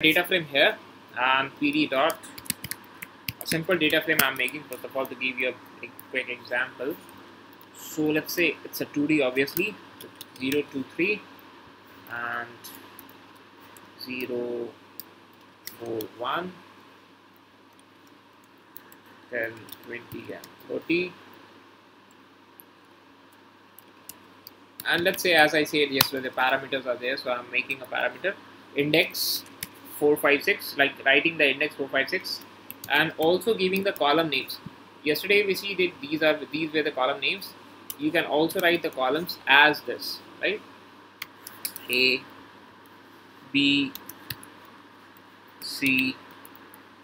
data frame here and pd dot. Simple data frame I'm making first of all to give you a, quick example. So let's say it's a 2d obviously. 0 2 3 and 0 4 1 10 20 and 30 and let's say as I said yesterday the parameters are there. So I'm making a parameter. Index 456 like writing the index 456 and also giving the column names. Yesterday we see that these are these were the column names. You can also write the columns as this right? A b c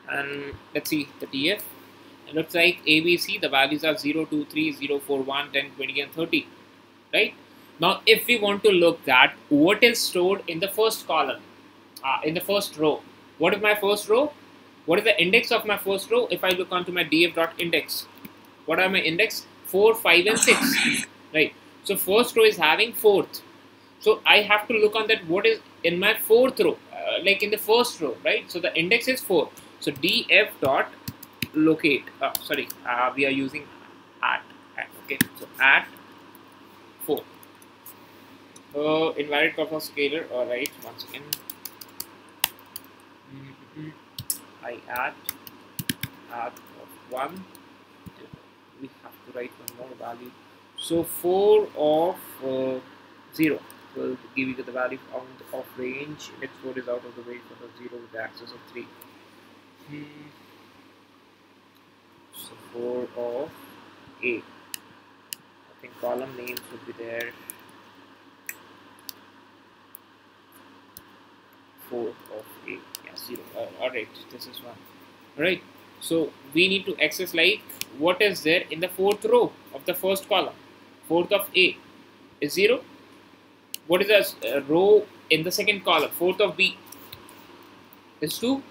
and let's see the df it looks like abc the values are 0 2 3 0 4 1 10 20 and 30 right? Now if we want to look at what is stored in the first column uh, in the first row. What is my first row? What is the index of my first row? If i look onto my df dot index what are my index? 4 5 and 6 right? So first row is having fourth. So i have to look on that what is in my fourth row uh, like in the first row right? So the index is 4 so df dot locate uh, sorry uh, we are using at, at okay? So at 4 uh, invalid for scalar all right once again I add add of 1 we have to write one more value. So 4 of uh, 0 will give you the value out of range. Let 4 is out of the way for the 0 with the axis of 3 hmm. so 4 of 8 I think column names will be there. 4 of 8 minus 0 uh, all right this is 1 all right so we need to access like what is there in the fourth row of the first column? Fourth of a is 0 what is the uh, row in the second column? Fourth of b is 2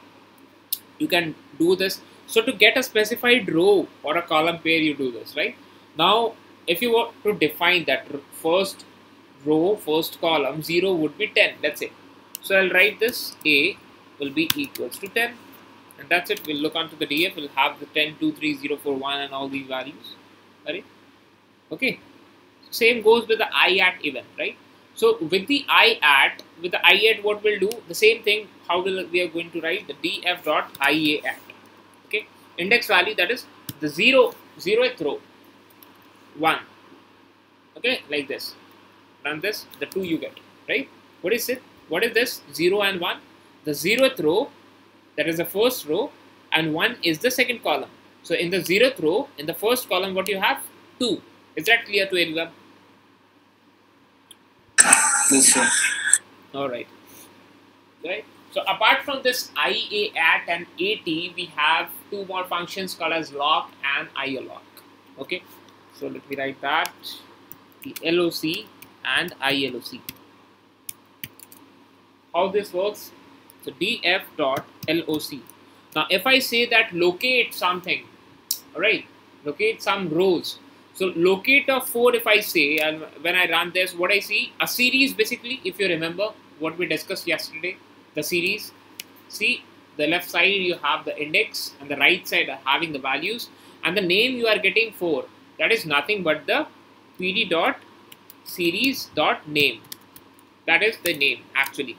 you can do this. So to get a specified row or a column pair you do this right? Now if you want to define that first row first column 0 would be 10 that's it. So I'll write this a will be equals to 10 and that's it. We'll look onto the DF. We'll have the 10, 2, 3, 0, 4, 1 and all these values. Right? Okay. Same goes with the I at event, right? So with the I at, with the I at what we'll do, the same thing, how will we are going to write the df dot IA at. Okay. Index value that is the 0, 0th row, 1. Okay, like this. Run this, the 2 you get, right? What is it? What is this? 0 and 1. The 0th row, that is the first row, and 1 is the second column. So in the 0th row, in the first column, what you have? 2. Is that clear to everyone? Yes, sir. Alright. Right. So apart from this IA at and AT, we have two more functions called as lock and ILOC. Okay. So let me write that. The LOC and ILOC how this works so df dot loc now if i say that locate something all right locate some rows so locate of 4 if i say and when i run this what i see? A series basically if you remember what we discussed yesterday the series. See the left side you have the index and the right side are having the values and the name you are getting for that is nothing but the pd dot series dot name. That is the name actually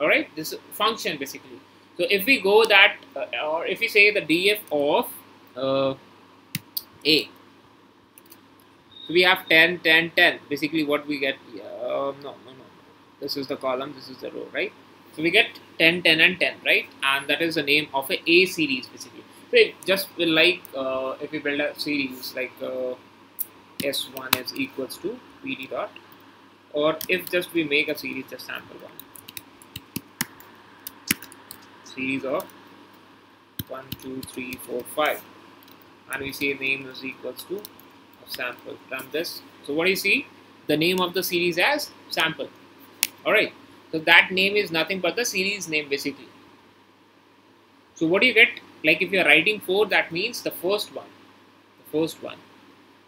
all right this function basically. So if we go that uh, or if we say the df of uh, a so we have 10 10 10 basically what we get uh, no no no. This is the column this is the row right? So we get 10 10 and 10 right? And that is the name of a a series basically. So it just will like uh, if we build a series like uh, s1 is equals to pd dot or if just we make a series just sample one series of 1, 2, 3, 4, 5 and we say name is equals to sample. from this. So what do you see? The name of the series as sample. Alright. So that name is nothing but the series name basically. So what do you get? Like if you are writing 4 that means the first one. The first one.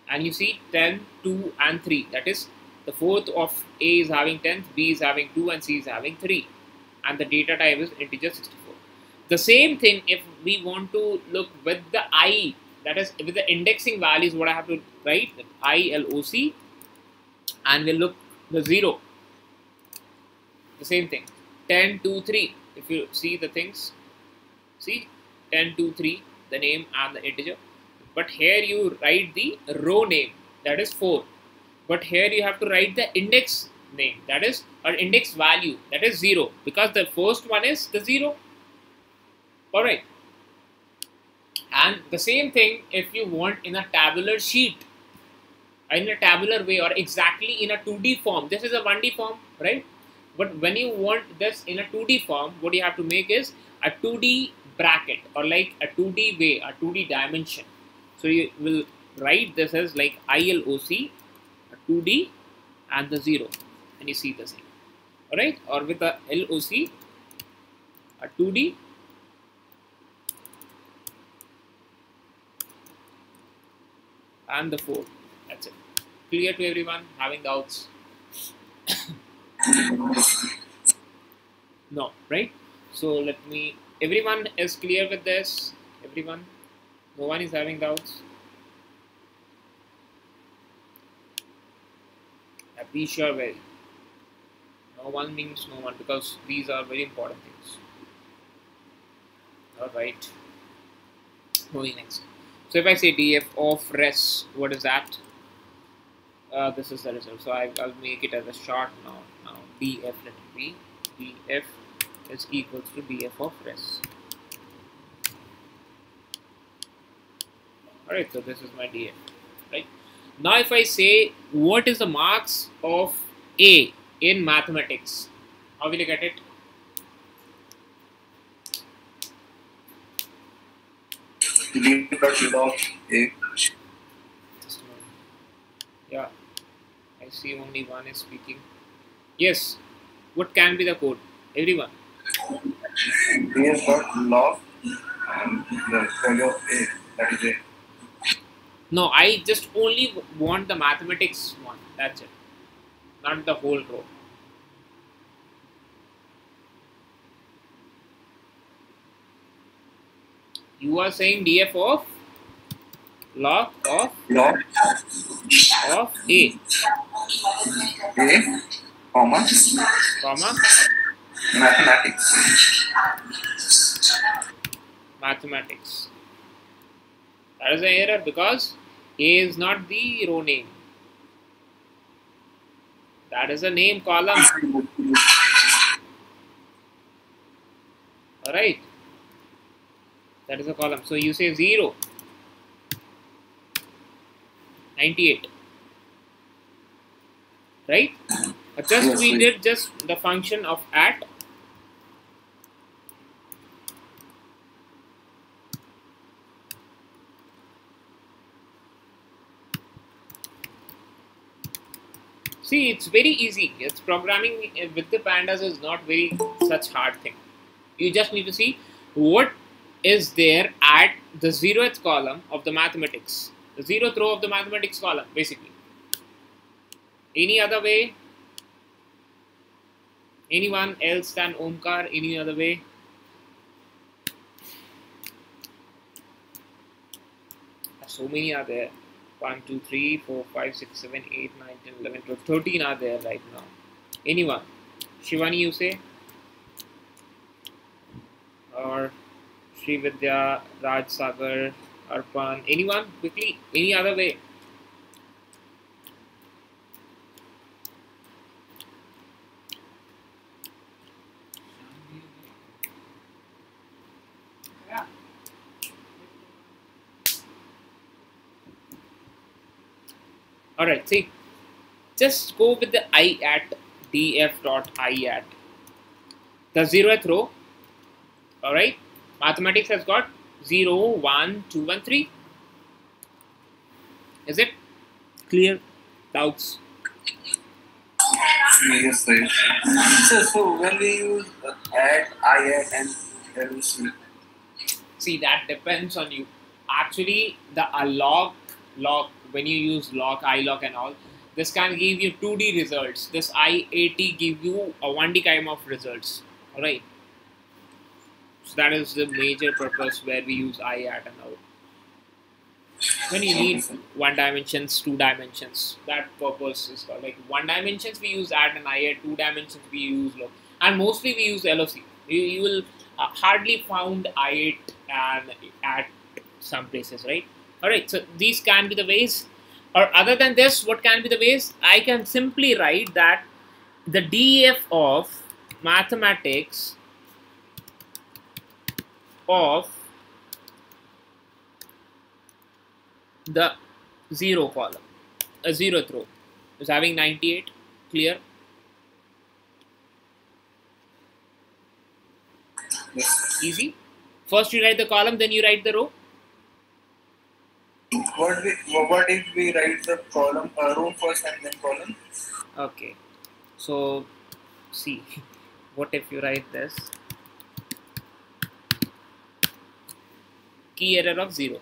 And you see 10, 2 and 3. That is the fourth of A is having 10th, B is having 2 and C is having 3. and the data type is integer 64. The same thing if we want to look with the i, that is with the indexing values, what I have to write, i, l, o, c, and we'll look the 0. The same thing, 10, 2, 3. If you see the things, see 10, 2, 3, the name and the integer. But here you write the row name, that is 4. But here you have to write the index name that is or index value that is 0 because the first one is the 0 alright. And the same thing if you want in a tabular sheet. In a tabular way or exactly in a 2D form. This is a 1D form right? But when you want this in a 2D form what you have to make is a 2D bracket or like a 2D way a 2D dimension. So you will write this as like ILOC a 2D and the 0 and you see the same. Alright? Or with a LOC a 2D and the 4 that's it. Clear to everyone having doubts? No right? So let me everyone is clear with this? Everyone? No one is having doubts? Be sure very no one means no one because these are very important things. All right. Moving next so if I say df of res what is that? Uh, this is the result. So I, will make it as a short now now df let it be. Df is equals to df of res. Alright so this is my df right? Now if I say what is the marks of a in mathematics. How will you get it? Yeah, I see only one is speaking. Yes, what can be the code? Everyone. Df dot loc and the value of a that is a. No, I just only want the mathematics one. That's it not the whole row. You are saying df of loc of loc of a a comma comma mathematics mathematics. That is an error because a is not the row name. That is a name column. Alright. That is a column. So you say 0. 98. Right? Just Yes, we did just the function of at See, it's very easy. It's programming with the pandas is not very such hard thing. You just need to see what is there at the zeroth column of the mathematics, the zeroth row of the mathematics column, basically. Any other way? Anyone else than Omkar? Any other way? So many are there. 1, 2, 3, 4, 5, 6, 7, 8, 9, 10, 11, 12, 13 are there right now. Anyone? Shivani, you say? Or Sri Vidya, Raj Sagar, Arpan? Anyone? Quickly? Any other way? Alright, see, just go with the i at df dot i at the zeroth row. Alright, mathematics has got 0, 1, 2, and 3. Is it clear? Doubts? Yes, sir. So, so when we use add, I and LC, See, that depends on you. Actually, the uh, loc, loc, when you use loc, iloc and all, this can give you 2D results. This IAT give you a 1D kind of results. All right. So that is the major purpose where we use IAT and all. When you need one dimensions, two dimensions, that purpose is called like one dimensions we use add and IAT, two dimensions we use loc, and mostly we use LOC. You, you will uh, hardly found IAT and at some places, right? All right. So these can be the ways. Or other than this, what can be the ways? I can simply write that the DF of mathematics of the zero column, a zeroth row is having 98, clear? Yes. Easy. First you write the column, then you write the row. What, we, what if we write the column, uh, row first and then column? Okay. So, see, what if you write this? Key error of 0.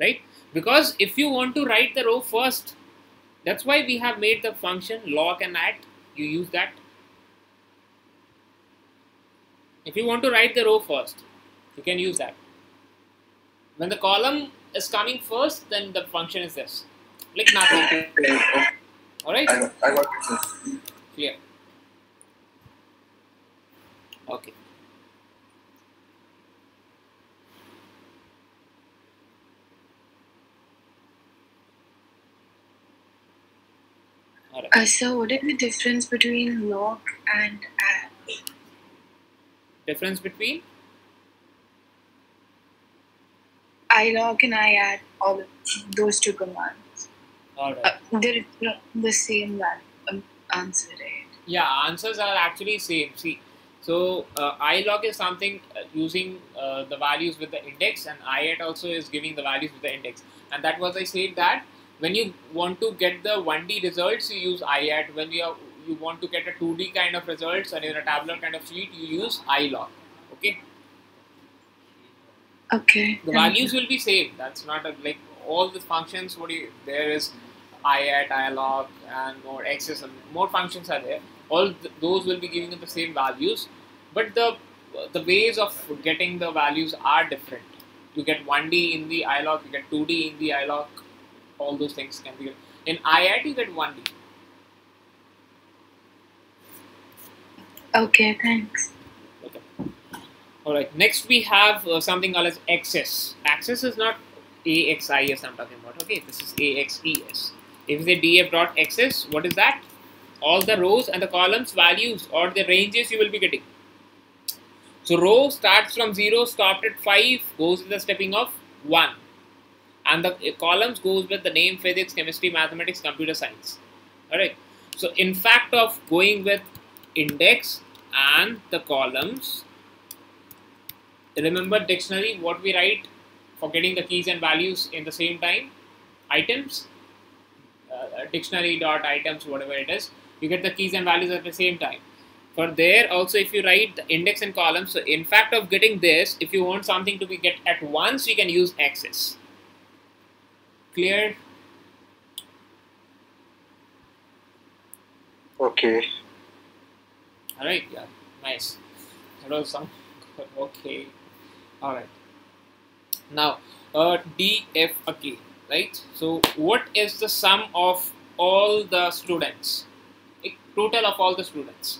Right? Because if you want to write the row first, that's why we have made the function loc and add. You use that. If you want to write the row first, you can use that. When the column is coming first, then the function is this. Like nothing. Alright? I I got it. Clear. Okay. Uh, so, what is the difference between loc and add? Difference between iloc and iat, all of those two commands. alright. Uh, they're the same val- um, answer, right? Yeah, answers are actually same. See, so uh, iloc is something uh, using uh, the values with the index, and iat also is giving the values with the index. And that was I said that when you want to get the 1D results, you use iat. When you are, you want to get a 2D kind of results and in a tabular kind of sheet, you use iloc. Okay, Okay. the values will be same. That's not a, like all the functions. What you there is iat, iloc, and more x's and more functions are there. All th- those will be giving you the same values, but the the ways of getting the values are different. You get 1D in the iloc, you get 2D in the iloc. All those things can be. In iat, you get 1D. Okay, thanks. Okay. All right. Next, we have uh, something called as axes. Axes is not AXIS I'm talking about. Okay, this is AXES. If the df dot access, what is that? All the rows and the columns values or the ranges you will be getting. So row starts from zero, stopped at five, goes with the stepping of one, and the columns goes with the name physics, chemistry, mathematics, computer science. All right. So in fact of going with index and the columns remember dictionary what we write for getting the keys and values in the same time? Items? Uh, dictionary dot items whatever it is. You get the keys and values at the same time. For there also if you write the index and columns so in fact of getting this if you want something to be get at once you can use axes clear? Okay. all right yeah nice. That was some okay. All right now uh, df okay right? So what is the sum of all the students? Total of all the students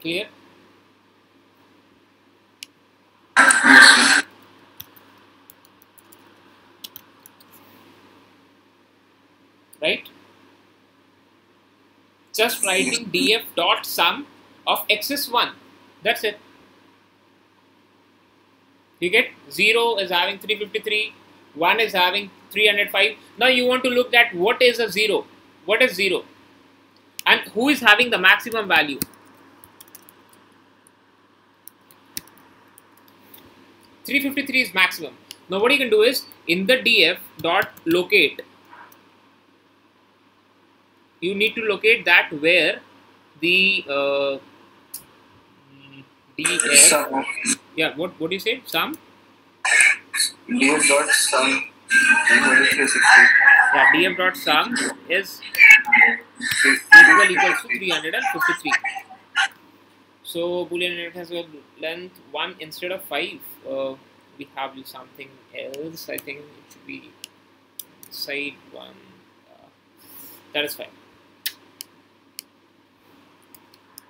clear? Right? Just writing df dot sum of x is 1 that's it. You get 0 is having 353 1 is having 305 now you want to look at what is a 0 what is 0 and who is having the maximum value 353 is maximum now what you can do is in the df dot locate you need to locate that where the uh, df Sum yeah what what do you say sum df dot sum equal to 360. Yeah, df dot sum is equal equals to 353. So boolean index has a length 1 instead of 5. Uh, we have something else. I think it should be side 1. Uh, that is fine.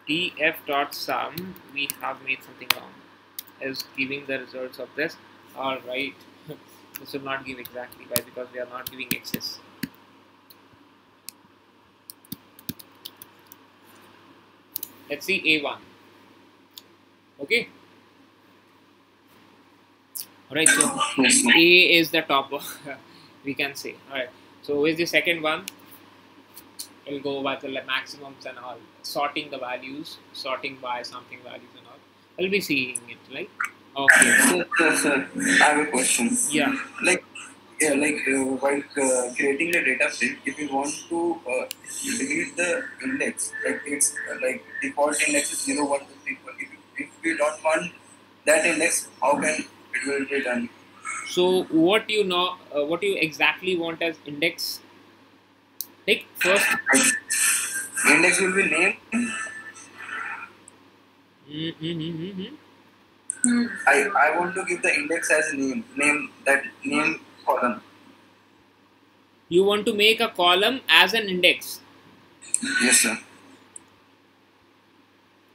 df dot sum we have made something wrong is giving the results of this all right this will not give exactly why because we are not giving axis let's see a1 okay? All right so a is the top we can say. All right so is the second one? We'll go by the maximums and all. Sorting the values sorting by something values and all. We'll be seeing it like okay Sir, sir, sir, I have a question. yeah. Like, yeah, like uh, while uh, creating the data frame, if you want to uh, delete the index, like it's uh, like default index is 0, 1, 2, 3, 4. If we don't want that index, how can it will be done? so what you know uh, what you exactly want as index like first index will be name. mm-hmm. I, I want to give the index as name. Name that name column. you want to make a column as an index Yes, sir.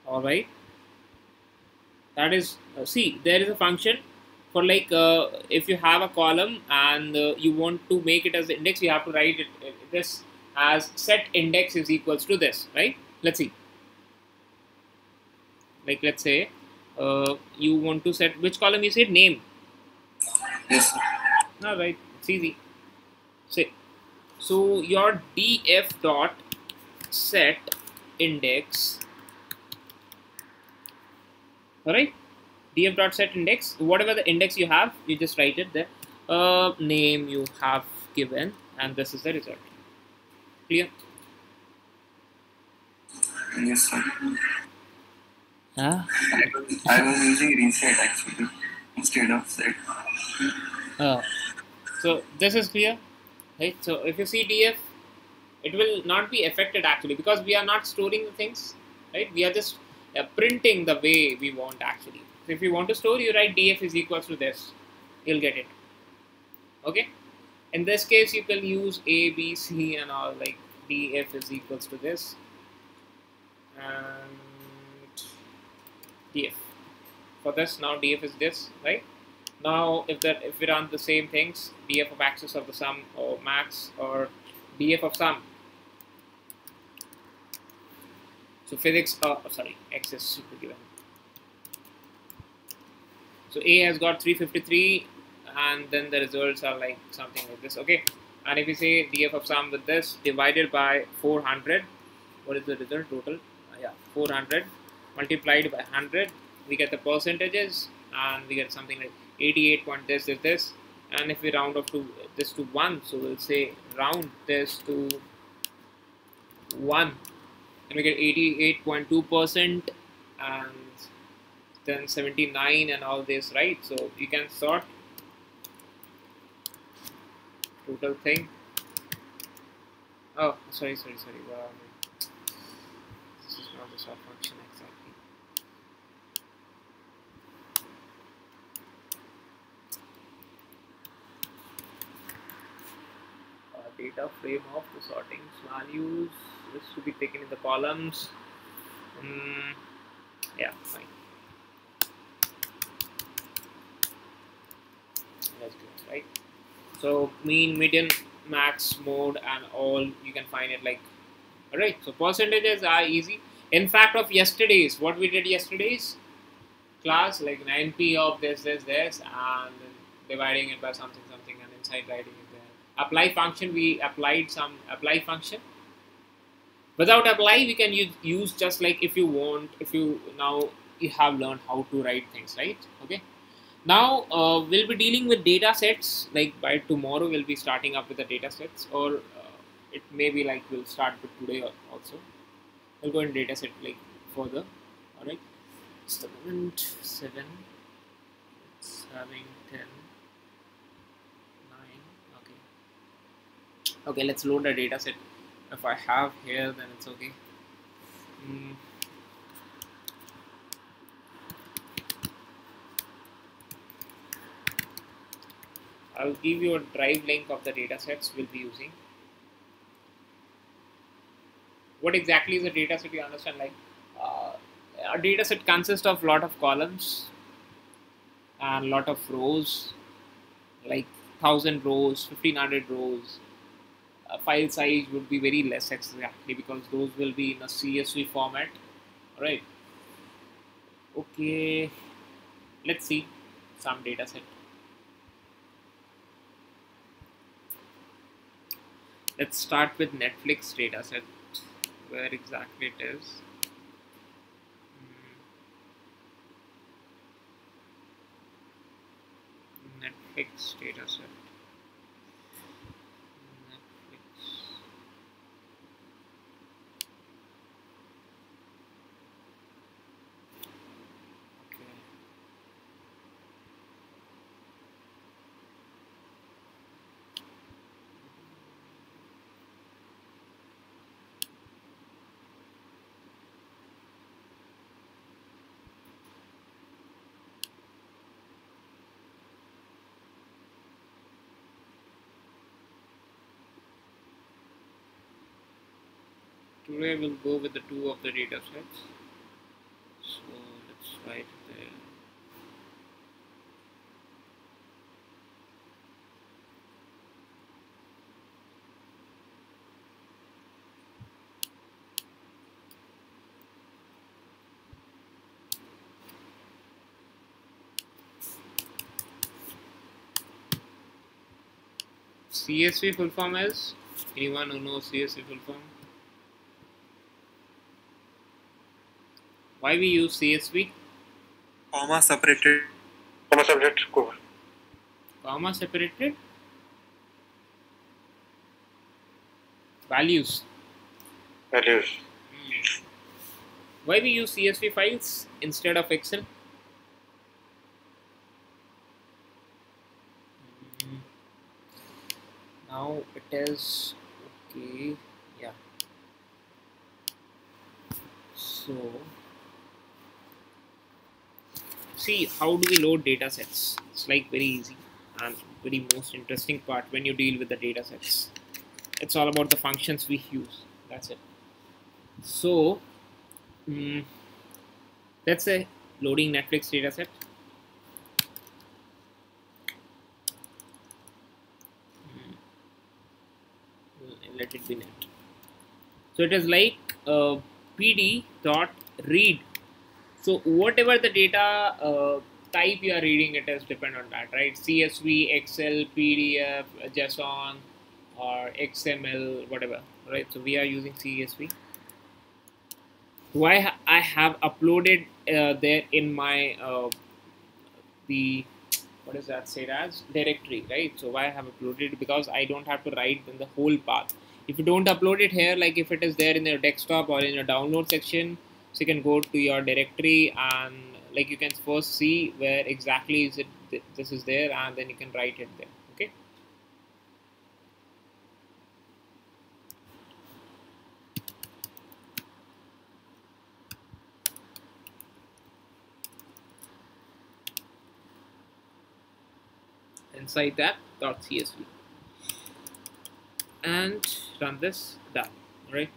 all right that is uh, see there is a function for like uh, if you have a column and uh, you want to make it as the index you have to write it uh, this as set index is equals to this right? Let's see. Like let's say uh, you want to set which column you said? Name. Yes, all right it's easy. Say so your df dot set index all right df dot set index whatever the index you have you just write it there uh, name you have given and this is the result clear Yes, sir. huh? I was using reset actually instead of set. Uh, so this is clear, right? So if you see df, it will not be affected actually because we are not storing the things, right? We are just uh, printing the way we want actually. So if you want to store, you write df is equals to this, you'll get it. Okay. In this case, you can use a, b, c, and all like df is equals to this, and df. For this now df is this, right? Now, if that if we run the same things, df of axis of the sum or max or df of sum. So physics, uh, oh, sorry, x is super given. So a has got 353, and then the results are like something like this. Okay, and if we say df of sum with this divided by 400, what is the result total? Uh, yeah, 400 multiplied by 100, we get the percentages, and we get something like 88 point this is this and if we round off to this to 1 so we'll say round this to 1 and we get 88.2 percent and then 79 and all this right? So you can sort total thing. Oh sorry sorry sorry. Well, this is not the sort function exactly. Uh, data frame of the sorting values this to be taken in the columns. Mm, yeah fine. Do it right? So mean median max mode and all you can find it like alright so percentages are easy. In fact of yesterday's what we did yesterday's class like np of this this this and dividing it by something something and inside writing it there. Apply function we applied some apply function without apply we can use, use just like if you want if you now you have learned how to write things right? Okay. Now uh, we'll be dealing with data sets like by tomorrow we'll be starting up with the data sets or uh, it may be like we'll start with today also. We'll go in data set like further. All right so seven. It's having 10 9 okay. Okay let's load the data set. If I have here, then it's okay. Mm. I'll give you a drive link of the datasets we'll be using. What exactly is a dataset? You understand? Like uh, a dataset consists of lot of columns and lot of rows, like thousand rows, fifteen hundred rows. Uh, file size would be very less exactly because those will be in a CSV format. Right. Okay. Let's see some data set. let's start with Netflix dataset where exactly it is Hmm. Netflix dataset Netflix okay Today we'll go with the two of the data sets. So let's write there. CSV full form is anyone who knows CSV full form? Why we use CSV? comma separated comma separated cover Comma separated values. values Why we use CSV files instead of Excel? Mm. Now it is okay. Yeah. So see how do we load data sets? It's like very easy and very most interesting part when you deal with the data sets. It's all about the functions we use. That's it. So Mm, let's say loading Netflix dataset. Mm, let it be net. So it is like uh, pd dot read. So whatever the data uh, type you are reading, it is depend on that, right? CSV, Excel, PDF, JSON, or XML, whatever, right? So we are using CSV why I have uploaded uh, there in my uh, the what is that said as? Directory right? So why I have uploaded? Because I don't have to write in the whole path. If you don't upload it here like if it is there in your desktop or in your download section so you can go to your directory and like you can first see where exactly is it th- this is there and then you can write it there okay? Inside that dot csv and run this done right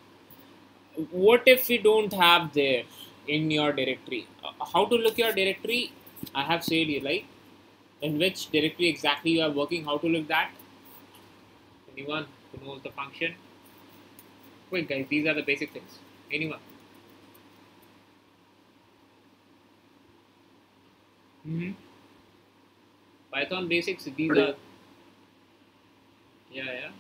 what if we don't have there in your directory? Uh, how to look your directory? I have said you like in which directory exactly you are working how to look that. Anyone who knows the function? Quick guys these are the basic things. Anyone? Hmm python basics these are yeah yeah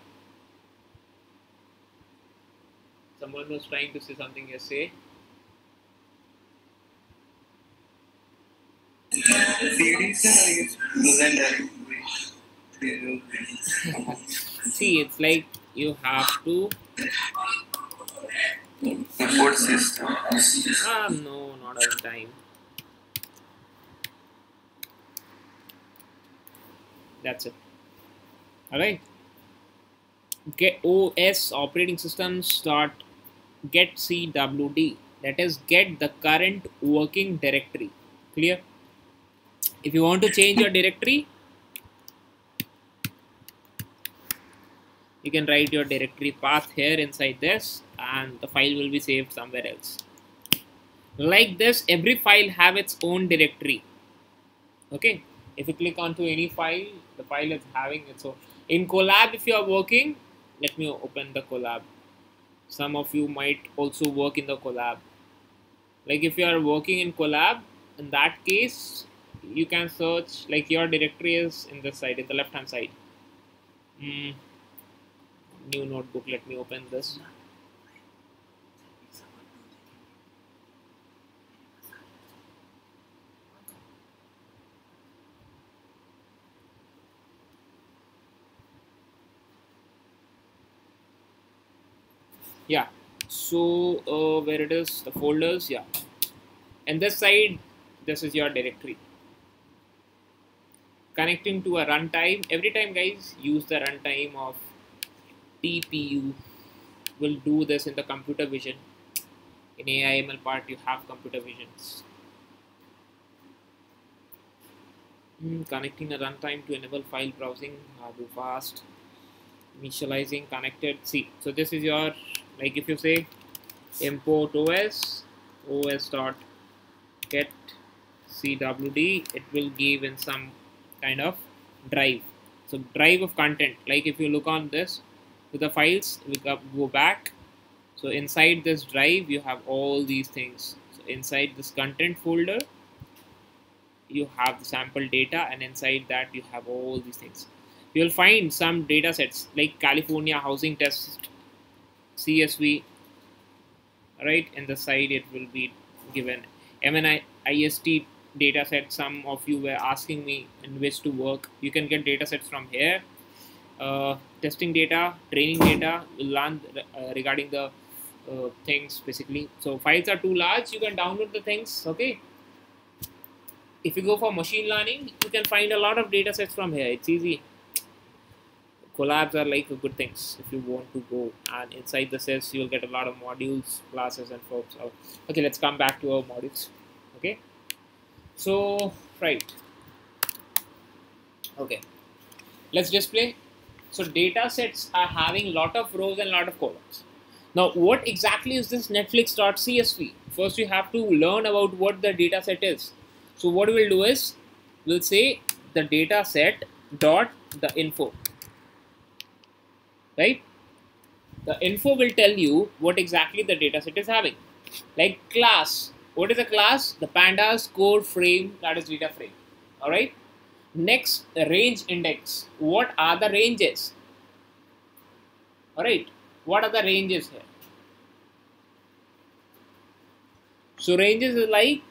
someone was trying to say something yes say. See it's like you have to support system. ah no not all the time. That's it. All right. Get OS operating systems dot get CWD that is get the current working directory. Clear? If you want to change your directory you can write your directory path here inside this and the file will be saved somewhere else. Like this every file have its own directory. Okay? If you click onto any file the file is having its own. In Colab if you are working let me open the Colab some of you might also work in the Colab like if you are working in Colab in that case you can search like your directory is in this side in the left hand side. Mm, new notebook let me open this yeah. So uh, where it is the folders yeah. And this side this is your directory. Connecting to a runtime. Every time guys use the runtime of TPU will do this in the computer vision. In AIML part you have computer visions. Mm, connecting a runtime to enable file browsing. Do fast. Initializing connected. See so this is your like if you say import os os dot get cwd it will give in some kind of drive. So drive of content. Like if you look on this with the files we go back. So inside this drive you have all these things. So inside this content folder you have the sample data and inside that you have all these things. You'll find some data sets like California housing test CSV right? In the side it will be given. MNIST data set some of you were asking me in which to work. You can get data sets from here. Uh, testing data training data will learn uh, regarding the uh, things basically. So files are too large you can download the things okay? If you go for machine learning you can find a lot of data sets from here. It's easy Colabs are like good things. If you want to go and inside the sys you'll get a lot of modules classes and folks. Oh, okay let's come back to our modules. Okay? So right. Okay. Let's display so data sets are having lot of rows and lot of columns. Now what exactly is this netflix.csv first you have to learn about what the data set is. So what we'll do is we'll say the data set dot the info right? The info will tell you what exactly the dataset is having. Like class, what is a class? The pandas core frame, that is data frame. All right. Next, range index. What are the ranges? All right. What are the ranges here? So ranges is like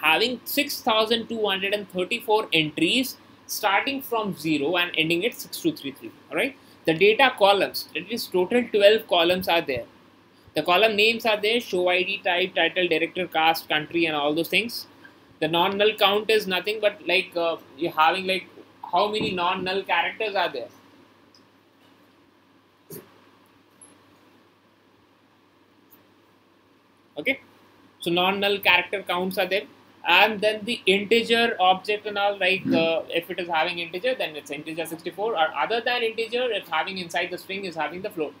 having 6234 entries starting from 0 and ending at 6233 all right the data columns, that is total 12 columns are there. The column names are there, show ID, type, title, director, cast, country and all those things. The non-null count is nothing but like uh, you're having like how many non-null characters are there. Okay, so non-null character counts are there and then the integer object and all like uh, if it is having integer then it's integer 64 or other than integer it's having inside the string is having the float.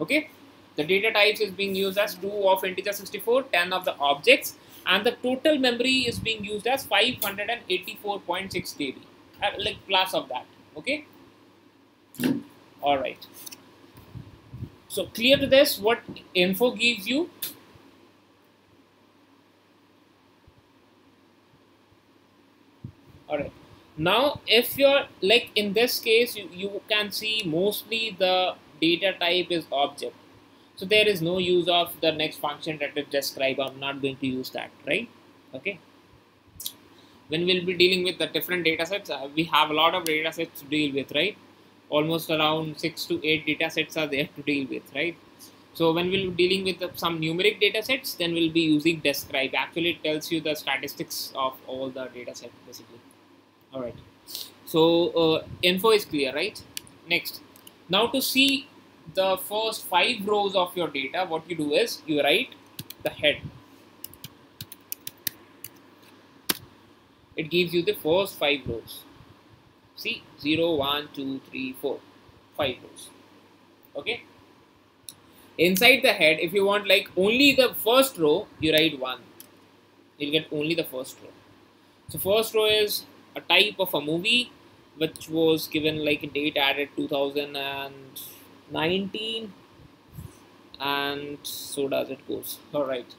Okay? The data types is being used as 2 of integer 64 10 of the objects. And the total memory is being used as 584.6 kb uh, like plus of that. Okay? All right so clear to this what info gives you. Alright. Now if you're like in this case you, you can see mostly the data type is object. So there is no use of the next function that is describe. I'm not going to use that, right? Okay. When we'll be dealing with the different data sets, uh, we have a lot of data sets to deal with, right? Almost around six to eight data sets are there to deal with, right? So when we're dealing with some numeric data sets, then we'll be using describe. Actually, it tells you the statistics of all the data set basically. All right. So uh, info is clear, right? Next. Now to see the first five rows of your data, what you do is you write the head. It gives you the first five rows. See 0, 1, 2, 3, 4. Five rows. Okay. Inside the head, if you want like only the first row, you write 1. You'll get only the first row. So first row is a type of a movie which was given like a date added 2019 and so does it goes all right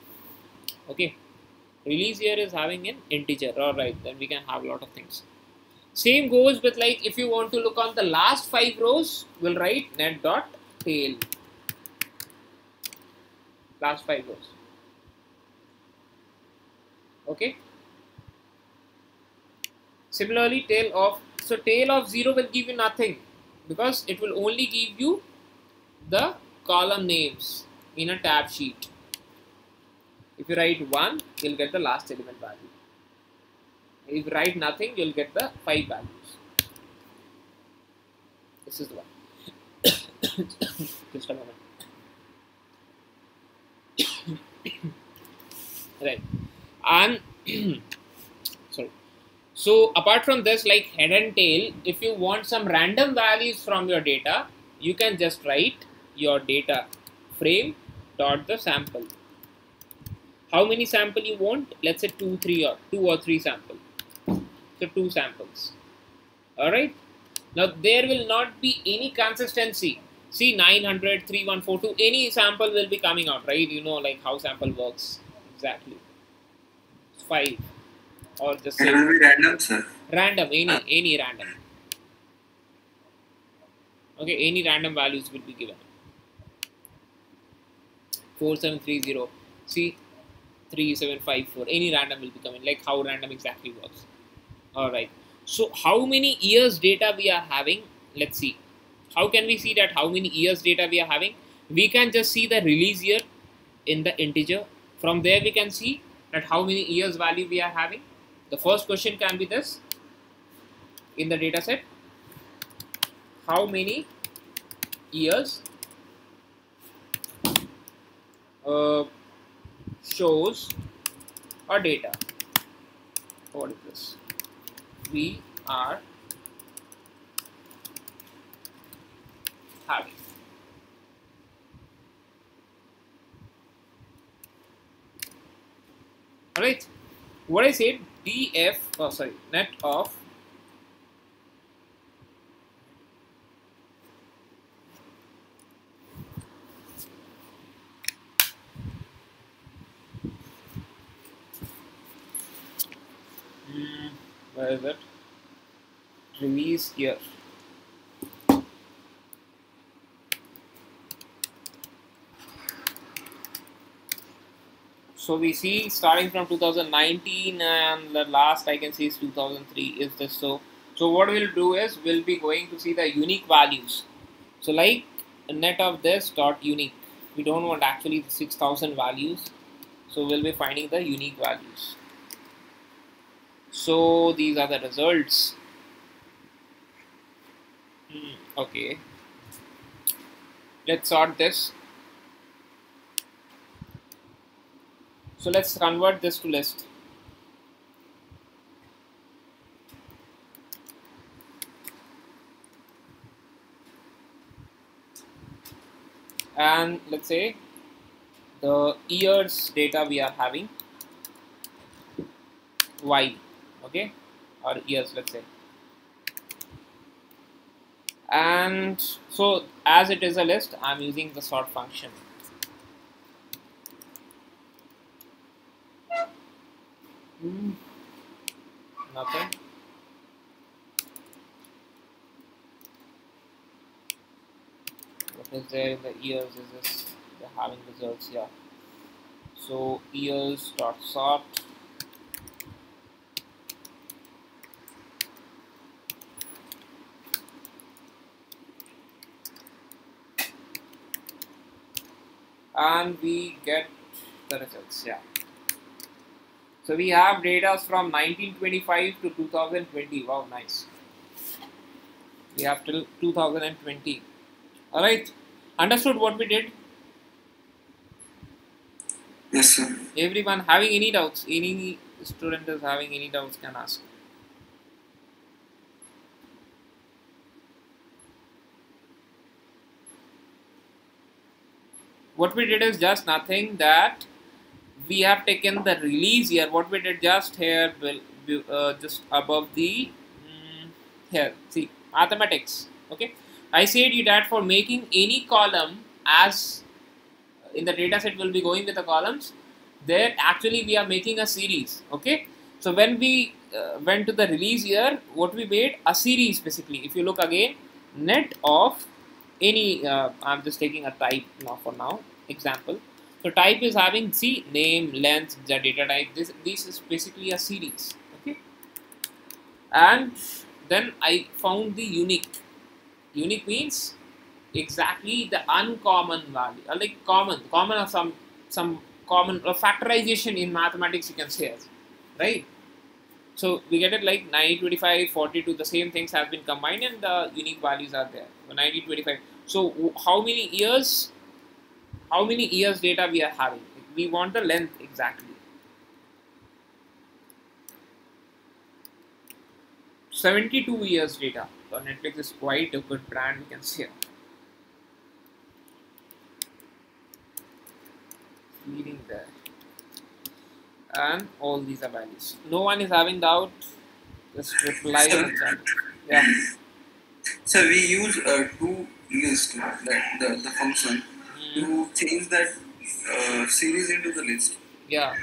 okay release year is having an integer all right then we can have a lot of things same goes with like if you want to look on the last five rows we'll write net dot tail last five rows okay Similarly, tail of so tail of 0 will give you nothing because it will only give you the column names in a tab sheet. If you write 1, you'll get the last element value. If you write nothing, you'll get the 5 values. This is the one. Just a moment. right. And sorry. So apart from this, like head and tail, if you want some random values from your data, you can just write your data frame dot the sample. How many sample you want? Let's say two, three, or two or three sample. So two samples. All right. Now there will not be any consistency. See 900, 3142, any sample will be coming out, right? You know like how sample works exactly. Five or just It will be random, sir. random any ah. any random okay any random values will be given 4730 see 3754 any random will be coming like how random exactly works all right so how many years data we are having? Let's see. How can we see that how many years data we are having? We can just see the release year in the integer. From there we can see that how many years value we are having. The first question can be this. In the data set how many years uh, shows or data? What is this we are having. All right. What I said df oh sorry net of Hmm, where is it release year so we see starting from 2019 and the last I can see is 2003 is this so. So what we'll do is we'll be going to see the unique values. So like net of this dot unique. We don't want actually the 6000 values. So we'll be finding the unique values so these are the results. Hmm, okay. Let's sort this. So let's convert this to list. And let's say the years data we are having. Y okay or years let's say and so as it is a list i'm using the sort function Hmm. Nothing. What is there in the years? Is this they're having results? Yeah. So years dot sort. And we get the results. Yeah. So we have data from 1925 to 2020. Wow, nice. We have till 2020. All right. Understood what we did? Yes, sir. Everyone having any doubts? Any student is having any doubts can ask. What we did is just nothing that we have taken the release year. What we did just here, will uh, just above the mm, here. See mathematics. Okay, I said you that for making any column as in the data set will be going with the columns there actually we are making a series okay so when we uh, went to the release year what we made a series basically if you look again net of any uh, i'm just taking a type now for now example. So type is having see name length the data type this this is basically a series okay? And then i found the unique. Unique means exactly the uncommon value uh, like common common or some some common or factorization in mathematics you can say as right so we get it like 90 25 42 the same things have been combined and the unique values are there. 90 25 so how many years how many years data we are having? We want the length exactly. 72 years data. So netflix is quite a good brand we can say. Leading there and all these are values no one is having doubt just reply chat yeah So we use uh, two list that the, the function Mm, to change that uh, series into the list. yeah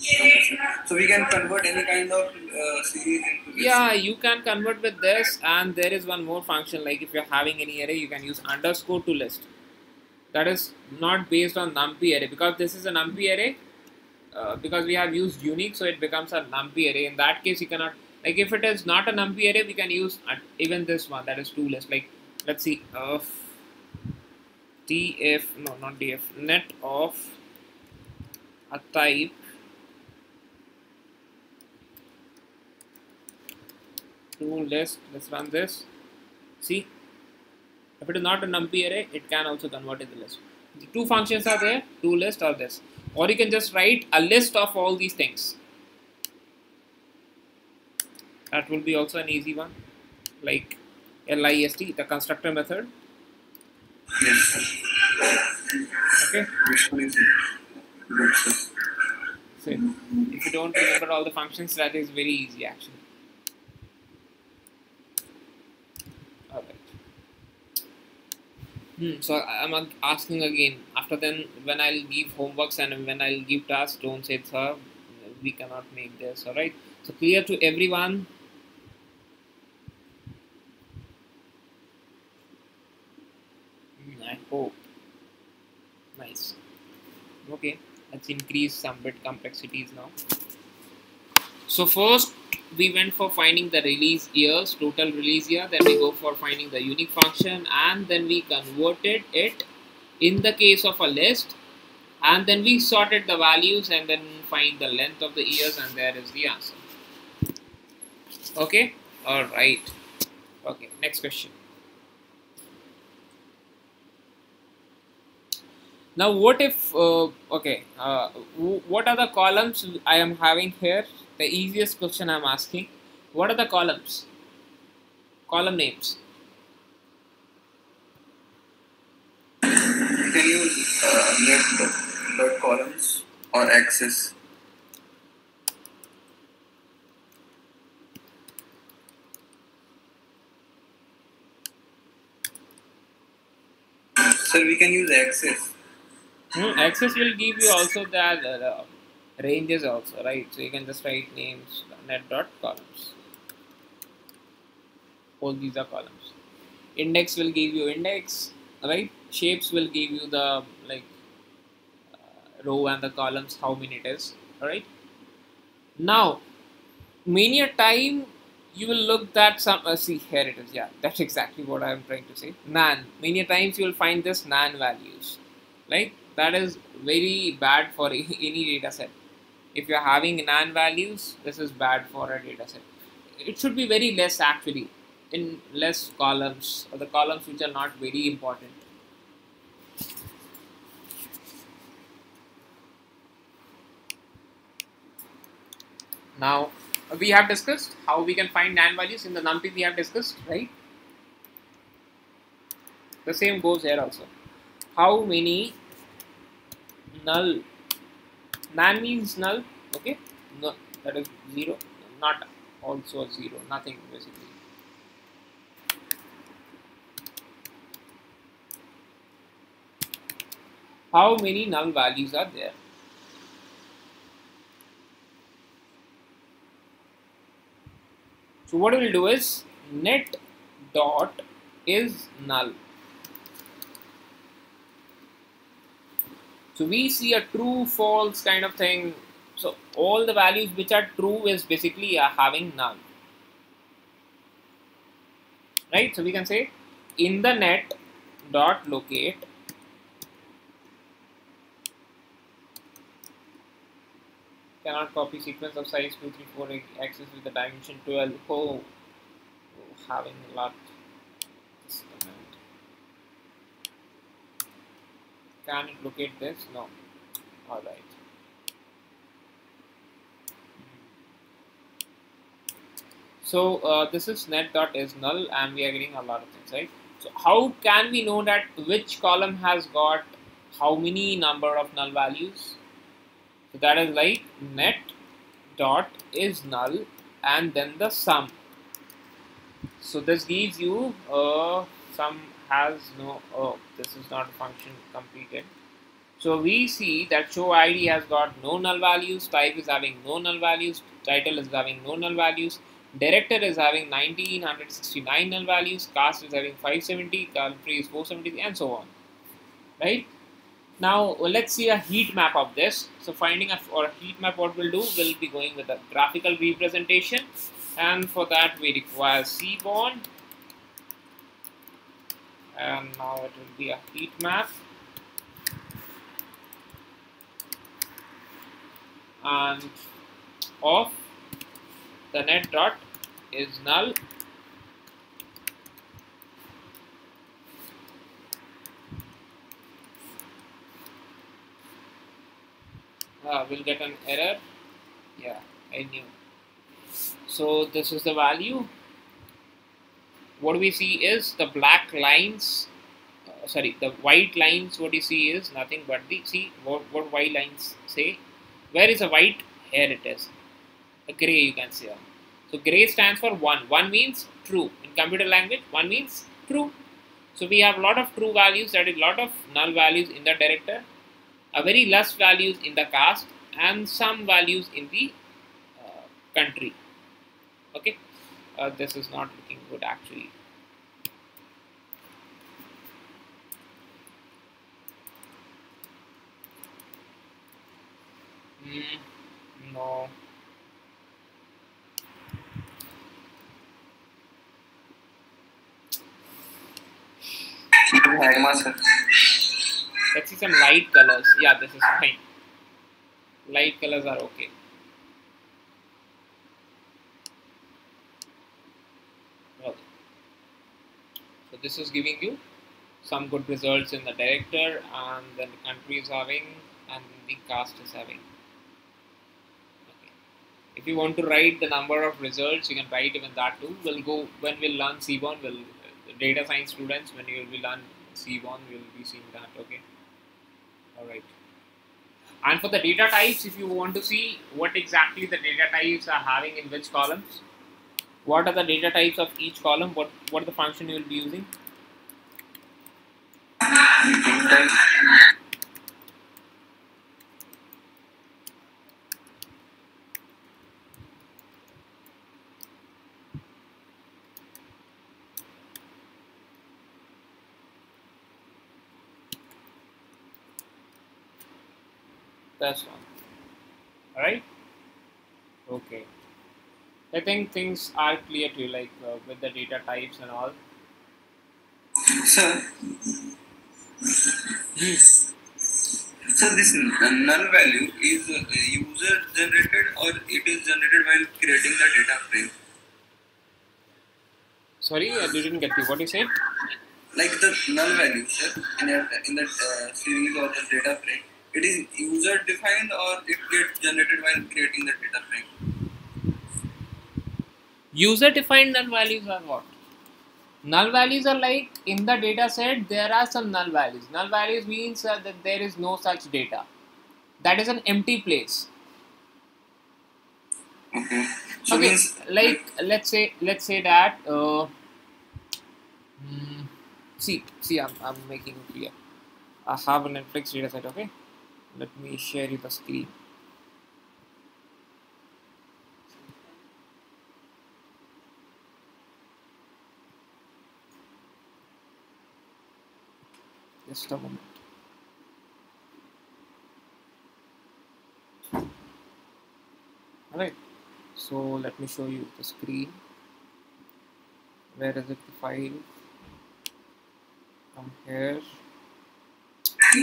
Okay. So we can convert any kind of uh, series into list. yeah you can convert with this and there is one more function like if you're having any array you can use underscore to list that is not based on numpy array because this is a numpy array uh, because we have used unique so it becomes a numpy array. In that case you cannot like if it is not a numpy array we can use even this one that is tolist like let's see of df no not df net of a type to list let's run this. See if it is not a numpy array it can also convert in the list the two functions are there to list or this or you can just write a list of all these things. That will be also an easy one. Like list the constructor method. Okay. So if you don't remember all the functions that is very easy actually. Hmm, so I'm asking again. After then, when I'll give homeworks and when I'll give tasks, don't say, "Sir, we cannot make this." All right. So clear to everyone. Hmm, I hope. Nice. Okay. Let's increase some bit complexities now. So first we went for finding the release years, total release year, then we go for finding the unique function and then we converted it in the case of a list and then we sorted the values and then find the length of the years and there is the answer. Okay, alright. Okay, next question. Now what if, uh, okay, uh, what are the columns I am having here? The easiest question I'm asking. What are the columns? Column names. You can use uh, net dot, dot columns or axis. Sir, we can use axis. Hmm, axes will give you also the, the, the ranges also, right? So you can just write names net dot columns. All these are columns. Index will give you index, right? Shapes will give you the like uh, row and the columns how many it is, alright? Now, many a time you will look that some uh, see here it is yeah that's exactly what I am trying to say. Nan many a times you will find this nan values right? That is very bad for any data set. If you're having nan values this is bad for a data set. It should be very less actually in less columns or the columns which are not very important now we have discussed how we can find nan values in the numpy we have discussed right? The same goes here also. How many null nan means null okay? No that is zero not also zero nothing basically. How many null values are there so what we will do is net dot is null. So we see a true false kind of thing. So all the values which are true is basically are having null. Right? So we can say in the net dot locate cannot copy sequence of size 234 axis with the dimension 12 oh, having a lot. This command. can it locate this? No. All right. So uh, this is net dot is null and we are getting a lot of things right? So how can we know that which column has got how many number of null values? So that is like net dot is null and then the sum. So this gives you uh, sum has no, oh, this is not a function completed. So we see that show ID has got no null values, type is having no null values, title is having no null values, director is having 1969 null values, cast is having 570, country is 470 and so on. Right? Now let's see a heat map of this. So finding a or a heat map what we'll do, we'll be going with a graphical representation. And for that we require Seaborn. And now it will be a heat map. And of the net dot is null uh, will get an error. Yeah I knew. So this is the value. What we see is the black lines uh, sorry the white lines what you see is nothing but the see what, what white lines say? Where is a white? Here it is. A gray you can see so gray stands for 1 1 means true. In computer language 1 means true. So we have a lot of true values that is a lot of null values in the director a very less values in the cast and some values in the uh, country. Okay? Uh, this is not looking good actually. Mm, no. Let's see some light colors. Yeah this is fine. Light colors are okay. Okay so this is giving you some good results in the director and then the country is having and the cast is having. Okay. if you want to write the number of results you can write even that too. We'll go when we'll learn Seaborn we'll data science students when you will learn Seaborn we'll be seeing that okay all right and for the data types if you want to see what exactly the data types are having in which columns what are the data types of each column what what the function you will be using That's one. Alright? Okay. I think things are clear to you, like uh, with the data types and all. Sir, So this null value is uh, user generated or it is generated while creating the data frame. Sorry, I didn't get you. What you said? Like the null value, sir, in, a, in the uh, series or the data frame, it is user defined or it gets generated while creating the data frame. User defined null values are what? Null values are like in the data set there are some null values. Null values means uh, that there is no such data. That is an empty place. Okay. So okay, means like let's say let's say that uh, hmm, see see I'm, I'm making it clear. I have a Netflix data set. Okay, let me share you the screen. Just a moment. Alright, so let me show you the screen. Where is it? The file. Come here.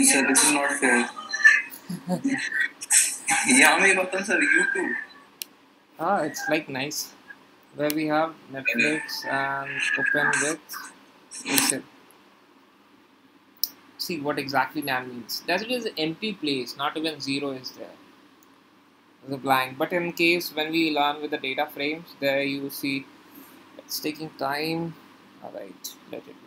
sir, this is not fair. Yeah, me Gautam sir, you too. Ah, it's like nice. Where we have Netflix and open with listen. See what exactly NaN means. That is an empty place, not even zero is there. A blank. But in case when we learn with the data frames, there you see it's taking time. Alright, let it.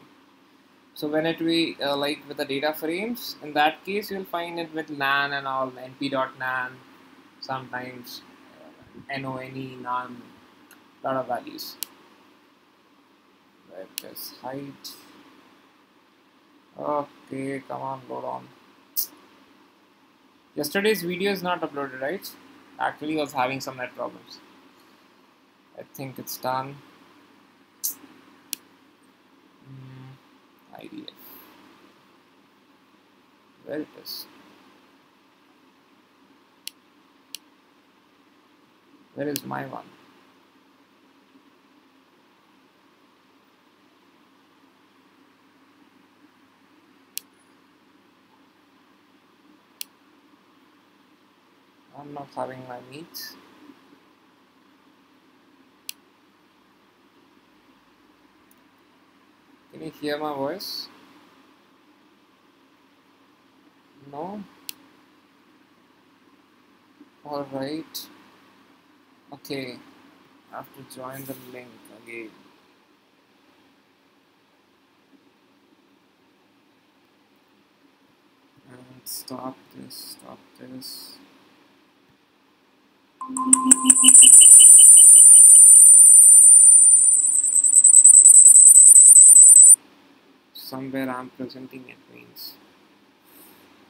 So when it we uh, like with the data frames, in that case you'll find it with NaN and all np.nan, sometimes uh, none, nan, lot of values. Let us height. Okay, come on, load on. Yesterday's video is not uploaded, right? Actually, I was having some net problems. I think it's done. Mm, IDF. Where it is? Where is my one? I'm not having my meat. Can you hear my voice? No? Alright. Okay. I have to join the link again. And stop this, stop this. Somewhere I'm presenting it means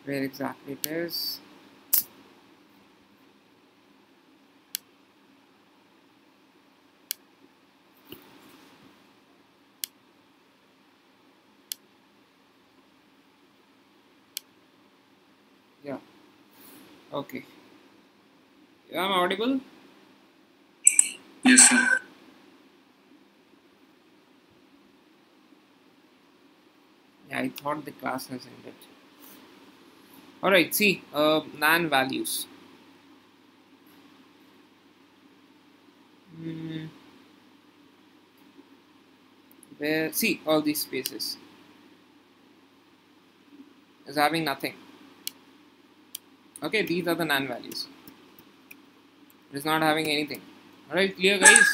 where exactly it is. Yeah. Okay. Yeah, I'm audible. Yes, sir. Yeah, I thought the class has ended. Alright, see, uh, NaN values. Hmm. Where, see, all these spaces is having nothing. Okay, these are the NaN values. It is not having anything. Alright, clear guys?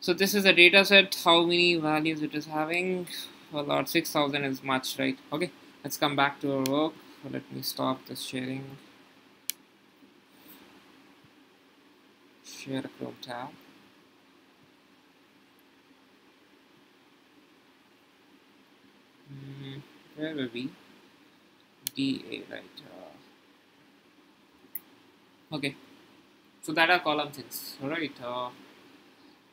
So this is a data set, how many values it is having. Well, our 6000 is much, right? Okay, let's come back to our work. Let me stop the sharing. Share Chrome tab. Mm, where will we? DA, right? Uh, okay, so that are column things, alright? Uh,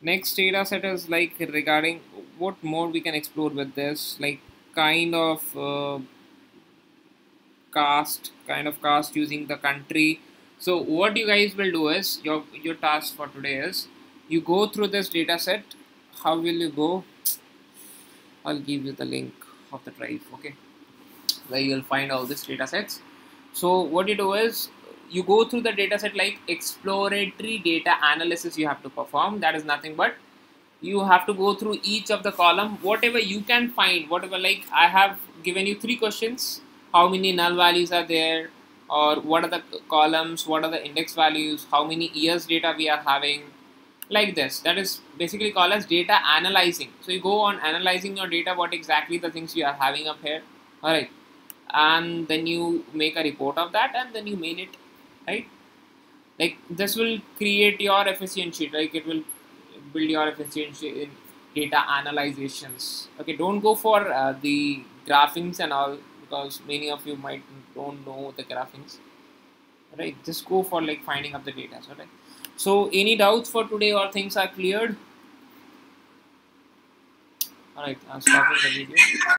next data set is like regarding what more we can explore with this like kind of uh, cast kind of cast using the country. So what you guys will do is your your task for today is you go through this data set. How will you go? I'll give you the link of the drive okay? Where you'll find all these data sets. So what you do is you go through the data set like exploratory data analysis you have to perform. That is nothing but you have to go through each of the column. Whatever you can find whatever like i have given you three questions. How many null values are there? Or what are the columns? What are the index values? How many years data we are having? Like this. That is basically called as data analyzing. So you go on analyzing your data what exactly the things you are having up here. All right and then you make a report of that and then you mail it right? Like this will create your efficiency like it will build your efficiency in data analyzations. Okay don't go for uh, the graphings and all because many of you might don't know the graphings right? Just go for like finding up the data so so any doubts for today or things are cleared? All right i'm stopping the video